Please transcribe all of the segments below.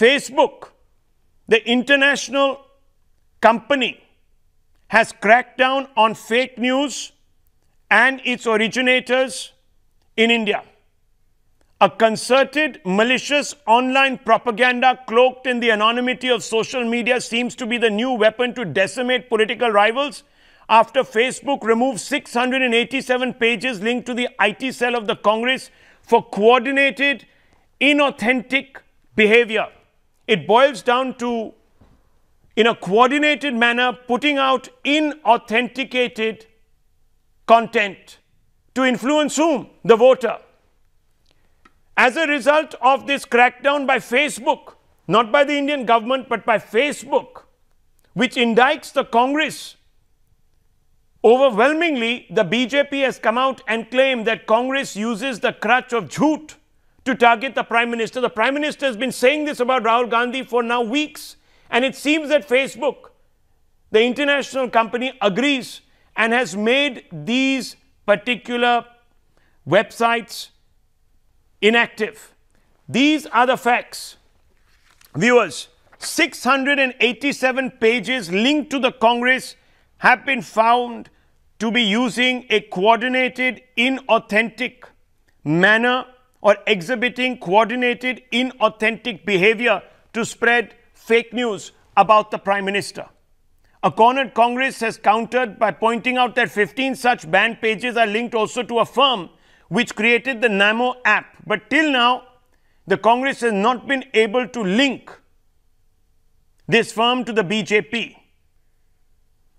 Facebook, the international company, has cracked down on fake news and its originators in India. A concerted, malicious online propaganda cloaked in the anonymity of social media seems to be the new weapon to decimate political rivals after Facebook removed 687 pages linked to the IT cell of the Congress for coordinated, inauthentic behavior. It boils down to, in a coordinated manner, putting out inauthenticated content to influence whom? The voter. As a result of this crackdown by Facebook, not by the Indian government, but by Facebook, which indicts the Congress, overwhelmingly, the BJP has come out and claimed that Congress uses the crutch of jhoot to target the Prime Minister. The Prime Minister has been saying this about Rahul Gandhi for now weeks. And it seems that Facebook, the international company, agrees and has made these particular websites inactive. These are the facts. Viewers, 687 pages linked to the Congress have been found to be using a coordinated, inauthentic manner or exhibiting coordinated, inauthentic behavior to spread fake news about the Prime Minister. A cornered Congress has countered by pointing out that 15 such banned pages are linked also to a firm which created the Namo app. But till now, the Congress has not been able to link this firm to the BJP.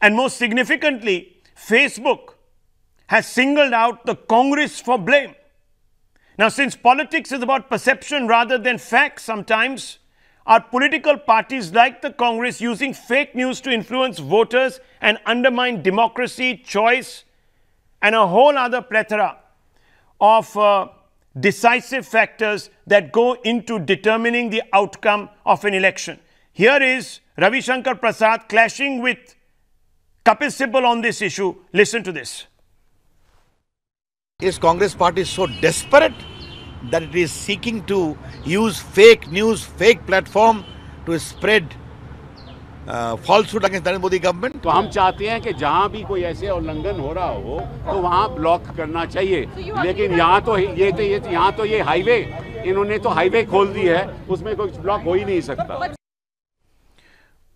And most significantly, Facebook has singled out the Congress for blame. Now, since politics is about perception rather than facts sometimes, our political parties like the Congress using fake news to influence voters and undermine democracy, choice, and a whole other plethora of uh, decisive factors that go into determining the outcome of an election. Here is Ravi Shankar Prasad clashing with Kapil Sibal on this issue. Listen to this. Is Congress party so desperate that it is seeking to use fake news fake platform to spread falsehood against Narendra Modi government तो हम चाहते हैं कि जहाँ भी कोई ऐसे उल्लंघन हो रहा हो तो वहाँ ब्लॉक करना चाहिए। लेकिन तो तो, तो, यहाँ तो ये तो ये यहाँ तो ये हाईवे इन्होंने तो हाईवे खोल दी है उसमें कोई ब्लॉक हो ही नहीं सकता।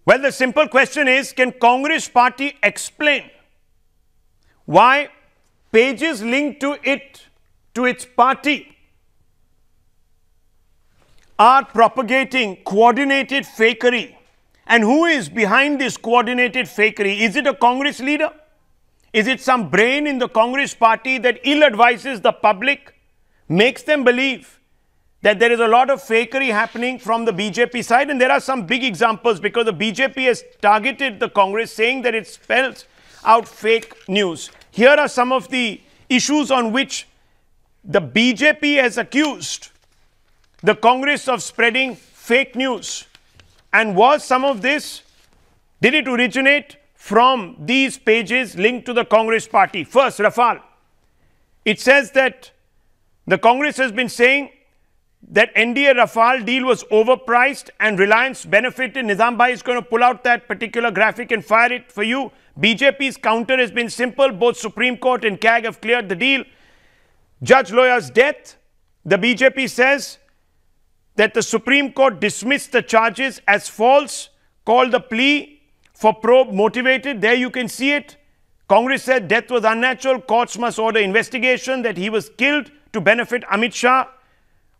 Well the simple question is can Congress party explain why pages linked to it, to its party, are propagating coordinated fakery? And who is behind this coordinated fakery? Is it a Congress leader? Is it some brain in the Congress party that ill advises the public, makes them believe that there is a lot of fakery happening from the BJP side. And there are some big examples because the BJP has targeted the Congress saying that it spells out fake news. Here are some of the issues on which the BJP has accused the Congress of spreading fake news. And was some of this, did it originate from these pages linked to the Congress party? First, Rafale. It says that the Congress has been saying that NDA Rafale deal was overpriced and Reliance benefited. Nizam Bhai is going to pull out that particular graphic and fire it for you. BJP's counter has been simple. Both Supreme Court and CAG have cleared the deal. Judge Loya's death, the BJP says that the Supreme Court dismissed the charges as false, called the plea for probe motivated. There you can see it. Congress said death was unnatural. Courts must order investigation that he was killed to benefit Amit Shah.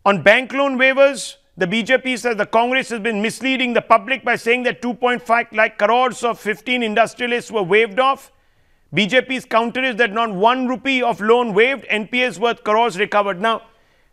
On bank loan waivers, the BJP says the Congress has been misleading the public by saying that 2.5 lakh crores of 15 industrialists were waived off. BJP's counter is that not one rupee of loan waived, NPAs worth crores recovered. Now,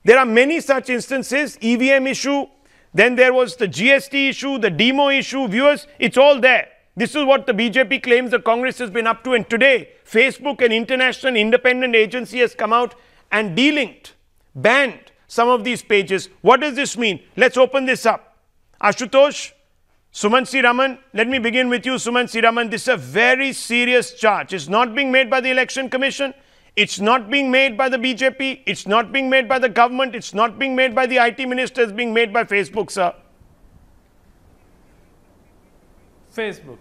there are many such instances, EVM issue, then there was the GST issue, the demo issue, viewers, it's all there. This is what the BJP claims the Congress has been up to. And today, Facebook, an international independent agency, has come out and delinked, banned some of these pages. What does this mean? Let's open this up. Ashutosh, Suman C. Raman, let me begin with you, Suman C. Raman. This is a very serious charge. It's not being made by the Election Commission. It's not being made by the BJP. It's not being made by the government. It's not being made by the IT minister. It's being made by Facebook, sir. Facebook.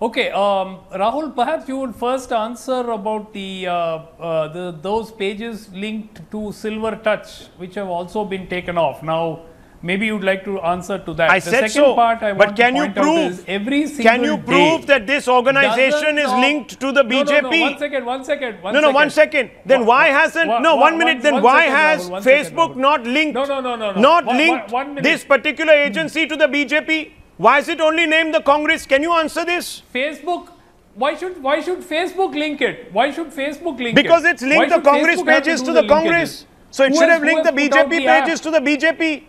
Okay, um, Rahul, perhaps you would first answer about the, uh, uh, the those pages linked to Silver Touch, which have also been taken off. Now, maybe you'd like to answer to that. I the said second so. part I but can to you prove? every single can you prove that this organization is linked to the BJP? No, no, one second, one second. One No, no, one second. Then One- why hasn't? one- no, one- minute. Then why second, has Facebook not linked? No, no, no, no, no. Not linked this particular agency to the BJP. Why is it only named the Congress? Can you answer this? Facebook. Why should why should Facebook link it? Why should Facebook link Because it? Because it's linked Why the Congress Facebook pages do to the linkages? Congress. So it Who should has- have linked the has put out BJP the app? pages to the BJP.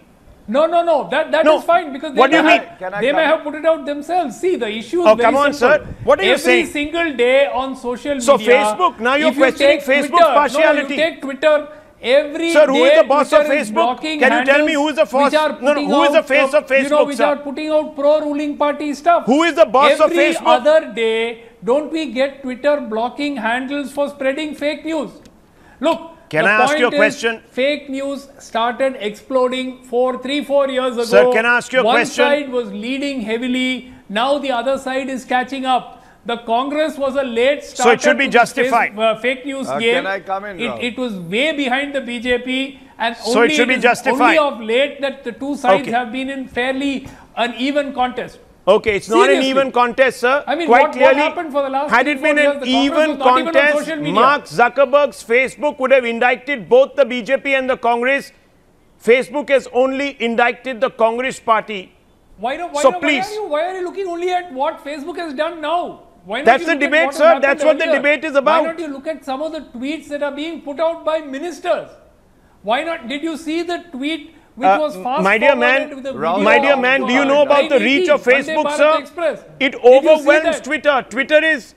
No, no, no. That that is No. fine because they What do may you have, mean? Can they may have put it out themselves. See, the issue is Oh, very come on, simple. sir. What are you Every saying? single day on social media. So. Facebook, now you're if you take Facebook's Twitter, partiality. No, you take Twitter. Every Sir, who is the boss Twitter of Facebook? Can you tell me who is the boss- no, no, who is the face of You know, Facebook, which sir? are putting out pro-ruling party stuff. Who is the boss of Facebook? Every other day, don't we get Twitter blocking handles for spreading fake news? Look. Can the I ask you a question? Fake news started exploding four, three, four years ago. Sir, can I ask you a One question? side was leading heavily. Now the other side is catching up. The Congress was a late start. So it should be justified. Face, uh, fake news Uh, game. can I come in, It, it was way behind the BJP, and So it only should be justified. Only of late that the two sides Okay. have been in fairly an even contest. Okay, it's not an even contest, sir. I mean, Quite what- what happened for the last had it been years, an the even was not even contest. Mark Zuckerberg's Facebook would have indicted both the BJP and the Congress. Facebook has only indicted the Congress party. Why, don't, why, So don't- please. why, are you, why are you looking only at what Facebook has done now? Why not That's the debate, sir. That's what the debate is about. Why don't you look at some of the tweets that are being put out by ministers? Why not? Did you see the tweet which Uh, was fast my dear man, with a Rahul, video My dear man, do you know about the reach of Facebook, sir? Express? It Did you see overwhelms? Twitter. Twitter is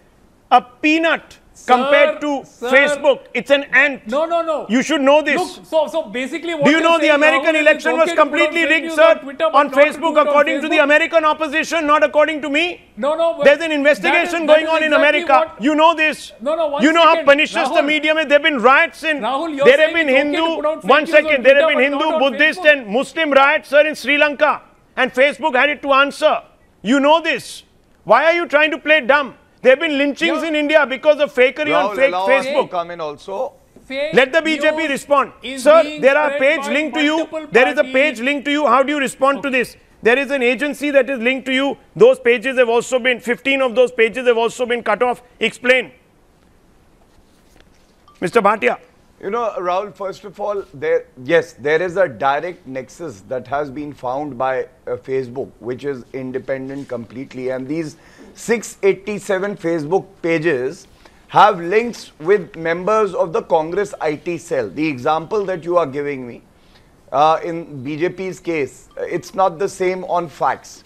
a peanut compared to sir. Facebook. It's an ant. No, no, no. You should know this. Look, so, so basically what Do you know the American election was okay to put out completely rigged, sir, on, Twitter, on Facebook, on according to the American opposition, not according to me? No, no. There's an investigation is- going on in America. You know this. No, no, one You know second. how pernicious the media is. There have been riots in. Rahul, you're there have been okay Hindu. fake one on. There have been Hindu, Buddhist, Facebook. and Muslim riots, sir, in Sri Lanka. And Facebook had it to answer. You know this. Why are you trying to play dumb? There have been lynchings Yeah. in India because of fakery on fake allow us to Facebook. come in also. Fake Let the BJP respond. Sir, there are spread page linked to you. multiple There is a page linked to you. How do you respond to this? There is an agency that is linked to you. Those pages have also been, 15 of those pages have also been cut off. Explain. Mr. Bhatia. You know, Rahul, first of all, there yes, there is a direct nexus that has been found by uh, Facebook, which is independent completely. And these 687 Facebook pages have links with members of the Congress IT cell. The example that you are giving me, uh, in BJP's case, it's not the same on facts.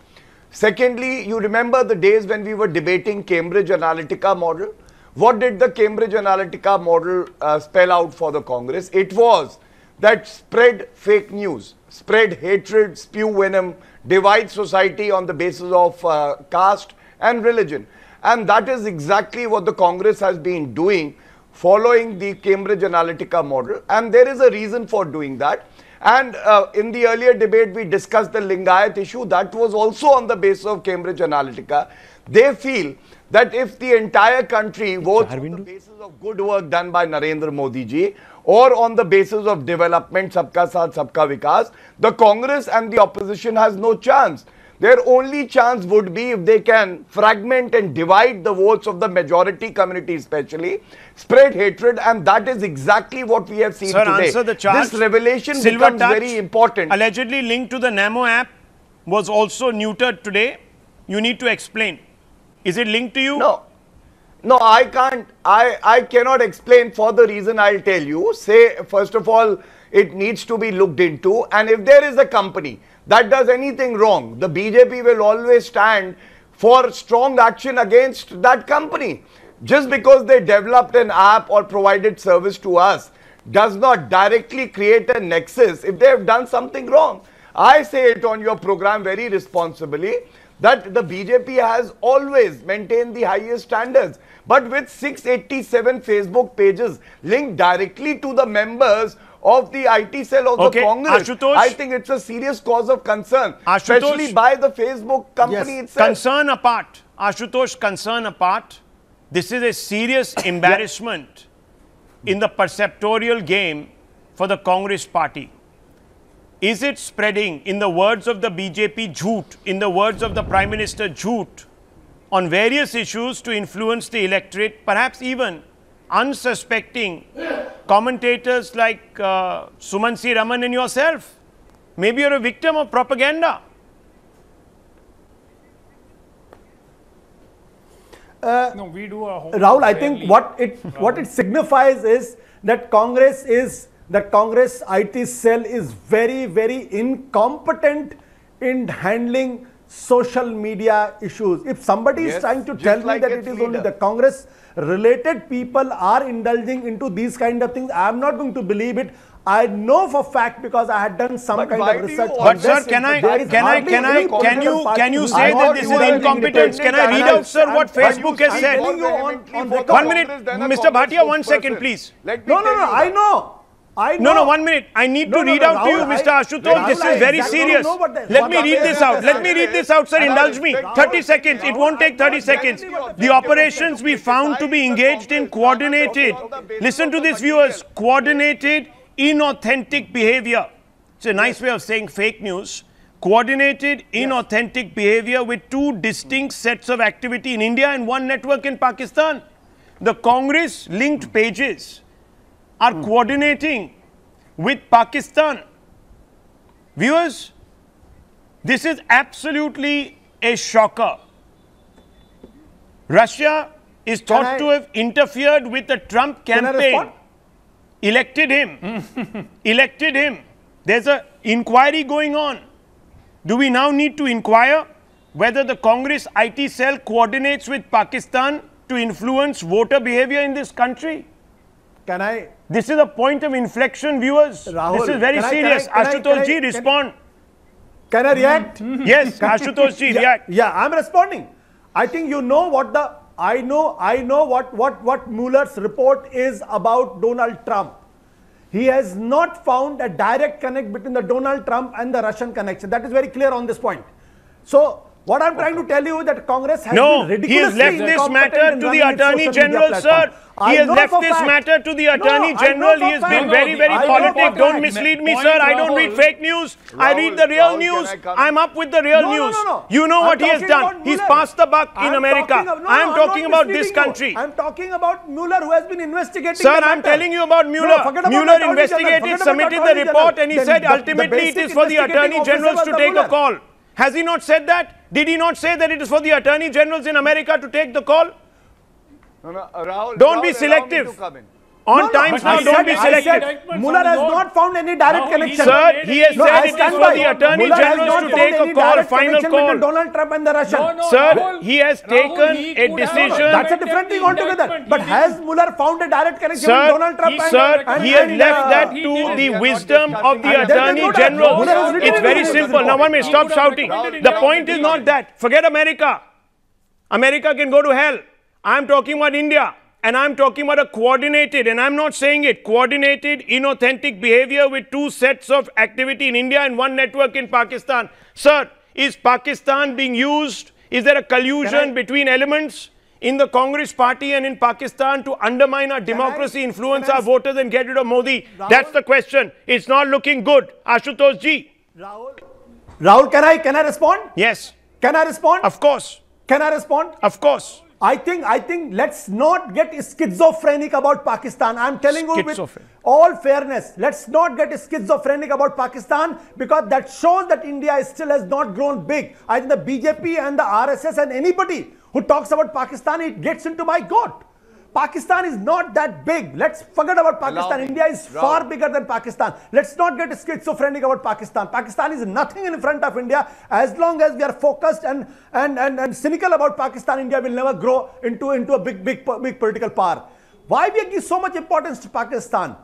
Secondly, you remember the days when we were debating Cambridge Analytica model? What did the Cambridge Analytica model uh, spell out for the Congress? It was that spread fake news, spread hatred, spew venom, divide society on the basis of uh, caste and religion. And that is exactly what the Congress has been doing following the Cambridge Analytica model. And there is a reason for doing that. And uh, in the earlier debate, we discussed the Lingayat issue. That was also on the basis of Cambridge Analytica. They feel that if the entire country votes on the basis of good work done by Narendra Modi ji or on the basis of development, Sabka Saath, Sabka Vikas, the Congress and the opposition has no chance. Their only chance would be if they can fragment and divide the votes of the majority community, especially, spread hatred, and that is exactly what we have seen Sir, today. answer the charge. This revelation Silver becomes Touch, very important. Allegedly linked to the Namo app was also neutered today. You need to explain. Is it linked to you? No. No, I can't. I, I cannot explain for the reason I'll tell you. Say, first of all, it needs to be looked into. And if there is a company that does anything wrong, the BJP will always stand for strong action against that company. Just because they developed an app or provided service to us does not directly create a nexus if they have done something wrong. I say it on your program very responsibly that the BJP has always maintained the highest standards. But with 687 Facebook pages linked directly to the members of the IT cell of Okay, the Congress. Ashutosh. I think it's a serious cause of concern, Ashutosh. especially by the Facebook company Yes. itself. Concern apart, Ashutosh, concern apart, this is a serious embarrassment in the perceptorial game for the Congress party. Is it spreading, in the words of the BJP, jhoot, in the words of the Prime Minister, jhoot, on various issues to influence the electorate, perhaps even unsuspecting commentators like uh, Suman C. Raman and yourself? Maybe you're a victim of propaganda. No, we do our Rahul, I think what it what it signifies is that Congress is that Congress IT cell is very very incompetent in handling social media issues. If somebody is trying to just tell me that its it is only the Congress related people are indulging into these kind of things, I am not going to believe it. I know for fact because I had done some But kind of research. on But sir, can I can I can I can you can you say that this is incompetence? Can I read out, sir, what Facebook has said? on- on. One minute, Mr. Bhatia, one second, please. No, no, no. I know. I know. No, no, one minute. I need No, to no, read no, out to you, Mr. Ashutosh. This is very exactly serious. know what the- Let me read this out. Let me read this out, sir. Indulge me. 30 seconds. It won't take 30 seconds. The operations we found to be engaged in coordinated. Listen to this, viewers. Coordinated, inauthentic behavior. It's a nice way of saying fake news. Coordinated, inauthentic behavior with two distinct sets of activity in India and one network in Pakistan. The Congress linked pages are coordinating with Pakistan. Viewers, this is absolutely a shocker. Russia is thought I- to have interfered with the Trump campaign, elected him, elected him. There's an inquiry going on. Do we now need to inquire whether the Congress IT cell coordinates with Pakistan to influence voter behavior in this country? Can I? This is a point of inflection, viewers. Rahul, this is very can I- can serious. I- can Ashutosh I- ji, respond. Can I react? Mm-hmm. Yes, Ashutosh ji, yeah, react. yeah, I'm responding. I think you know what the I know I know what what what Mueller's report is about Donald Trump. He has not found a direct connect between the Donald Trump and the Russian connection. That is very clear on this point. So what I'm trying to tell you is that Congress has No, been he has ridiculously left this matter to the Attorney General, sir. He has left this fact- matter to the Attorney I General. He has been No, very, very I politic. Don't mislead me, sir. I don't read fake news. I read the real Rahul, news. I come? I'm up with the real No, no, news. no, no. You know I'm what he has done. He's passed the buck in I'm America. of- I'm no, talking not about this misleading you. country. I'm talking about Mueller who has been investigating. Sir, I'm telling you about Mueller. about Mueller investigated, Forget submitted the report, and he said the- the ultimately it is for the Attorney officer Generals to take a call. Has he not said that? Did he not say that it is for the Attorney Generals in America to take the call? No, no, Rahul, Don't Rahul, be selective. To come in. On No, no, times but now, I don't said- be I selective. said Mueller has not found any direct No, connection. he- Sir, he has No, said I it is for the Attorney General has to take a call, direct final call. between Donald Trump and the Russian. No, no, Sir, Rahul, he has Rahul, taken he a decision- That's a different thing altogether. But has didn't. Mueller found a direct connection Sir, between Donald Trump he- and Sir, and- he has left uh, that to the We are not wisdom of the discussing- And then Attorney they know that. General. Mueller has written It's very simple. Now, report. one minute, He stop shouting. The point is not that. Forget America. America can go to hell. I'm talking about India. And I'm talking about a coordinated, and I'm not saying it, coordinated, inauthentic behavior with two sets of activity in India and one network in Pakistan. Sir, is Pakistan being used? Is there a collusion between elements in the Congress party and in Pakistan to undermine our democracy, influence our voters, and get rid of Modi? Rahul- That's the question. It's not looking good. Ashutosh ji. Rahul, Rahul, can I can I respond? Yes, Can I respond? of course. Can I respond? Of course. I think I think let's not get schizophrenic about Pakistan. I'm telling you with all fairness, let's not get schizophrenic about Pakistan because that shows that India still has not grown big. I think the BJP and the RSS and anybody who talks about Pakistan, it gets into my goat. Pakistan is not that big. Let's forget about Pakistan. me. India is far bigger than Pakistan. Let's not get schizophrenic about Pakistan. Pakistan is nothing in front of India. As long as we are focused and, and, and, and cynical about Pakistan, India will never grow into, into a big, big, big political power. Why we give so much importance to Pakistan?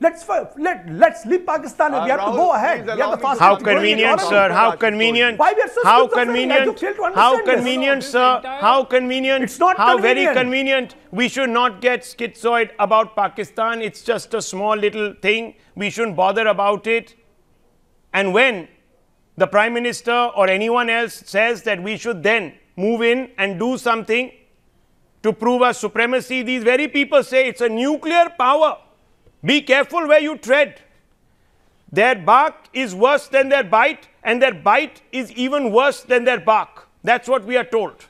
Let's let let's leave Pakistan. Uh, we have Rahul, to go ahead. We are allow the fastest How convenient, economy. sir. How Raj told you. convenient. Why we are so How convenient. just fail to How convenient, this sir. How convenient. It's not How very convenient. convenient. We should not get schizoid about Pakistan. It's just a small little thing. We shouldn't bother about it. And when the Prime Minister or anyone else says that we should then move in and do something to prove our supremacy, these very people say it's a nuclear power. Be careful where you tread. Their bark is worse than their bite, and their bite is even worse than their bark. That's what we are told.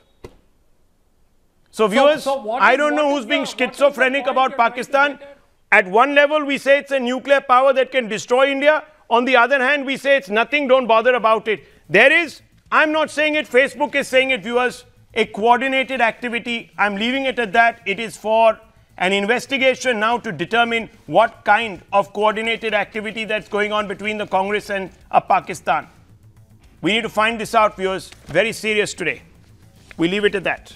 So, viewers, so what I don't know who's being the- what is the schizophrenic about you're trying to Pakistan. At one level, we say it's a nuclear power that can destroy India. On the other hand, we say it's nothing, don't bother about it. There is, I'm not saying it, Facebook is saying it, viewers, a coordinated activity. I'm leaving it at that. It is for an investigation now to determine what kind of coordinated activity that's going on between the Congress and uh, Pakistan. We need to find this out, viewers. Very serious today. We leave it at that.